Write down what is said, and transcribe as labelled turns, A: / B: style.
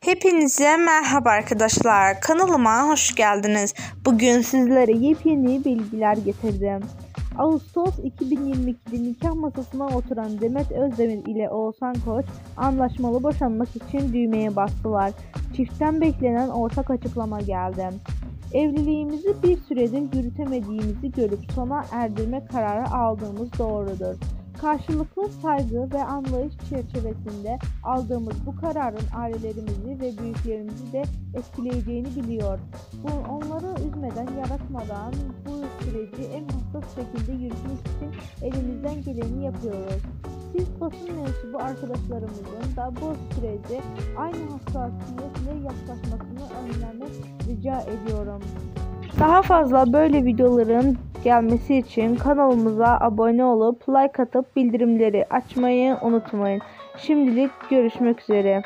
A: Hepinize merhaba arkadaşlar. Kanalıma hoş geldiniz. Bugün sizlere yepyeni bilgiler getirdim. Ağustos 2022'de nikah masasına oturan Demet Özdemir ile Oğuzhan Koç anlaşmalı boşanmak için düğmeye bastılar. Çiftten beklenen ortak açıklama geldi. Evliliğimizi bir süredir yürütemediğimizi görüp sona erdirme kararı aldığımız doğrudur. Karşılıklı saygı ve anlayış çerçevesinde aldığımız bu kararın ailelerimizi ve büyüklerimizi de etkileyeceğini biliyor. Bu onları üzmeden, yaratmadan bu süreci en hassas şekilde yürütmek için elimizden geleni yapıyoruz. Siz basın mensubu arkadaşlarımızın da bu sürece aynı hassasiyetle yaklaşmasını önlemek rica ediyorum. Daha fazla böyle videoların gelmesi için kanalımıza abone olup like atıp bildirimleri açmayı unutmayın. Şimdilik görüşmek üzere.